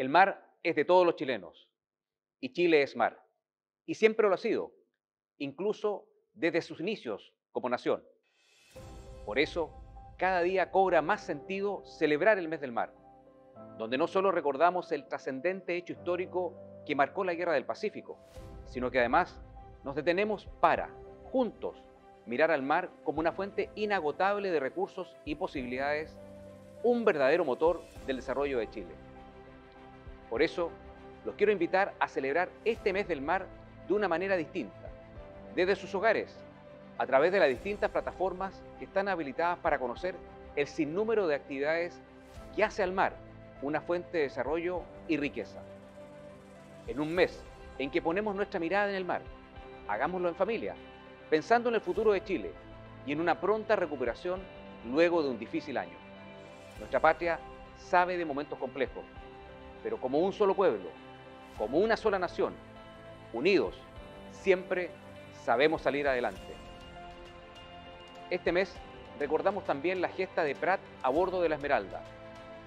El mar es de todos los chilenos y Chile es mar. Y siempre lo ha sido, incluso desde sus inicios como nación. Por eso, cada día cobra más sentido celebrar el mes del mar, donde no solo recordamos el trascendente hecho histórico que marcó la Guerra del Pacífico, sino que además nos detenemos para, juntos, mirar al mar como una fuente inagotable de recursos y posibilidades, un verdadero motor del desarrollo de Chile. Por eso, los quiero invitar a celebrar este mes del mar de una manera distinta, desde sus hogares, a través de las distintas plataformas que están habilitadas para conocer el sinnúmero de actividades que hace al mar una fuente de desarrollo y riqueza. En un mes en que ponemos nuestra mirada en el mar, hagámoslo en familia, pensando en el futuro de Chile y en una pronta recuperación luego de un difícil año. Nuestra patria sabe de momentos complejos, pero como un solo pueblo, como una sola nación, unidos, siempre sabemos salir adelante. Este mes recordamos también la gesta de Prat a bordo de la Esmeralda,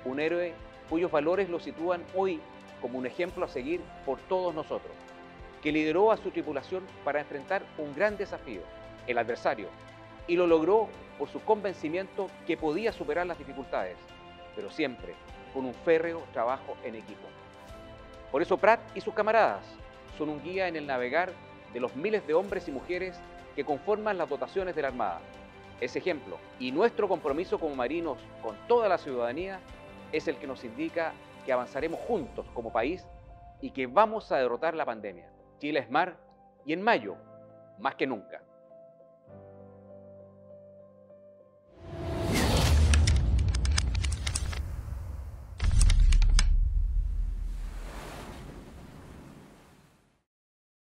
un héroe cuyos valores lo sitúan hoy como un ejemplo a seguir por todos nosotros, que lideró a su tripulación para enfrentar un gran desafío, el adversario, y lo logró por su convencimiento que podía superar las dificultades, pero siempre con un férreo trabajo en equipo. Por eso Pratt y sus camaradas son un guía en el navegar de los miles de hombres y mujeres que conforman las dotaciones de la Armada. Ese ejemplo y nuestro compromiso como marinos con toda la ciudadanía es el que nos indica que avanzaremos juntos como país y que vamos a derrotar la pandemia. Chile es mar y en mayo, más que nunca.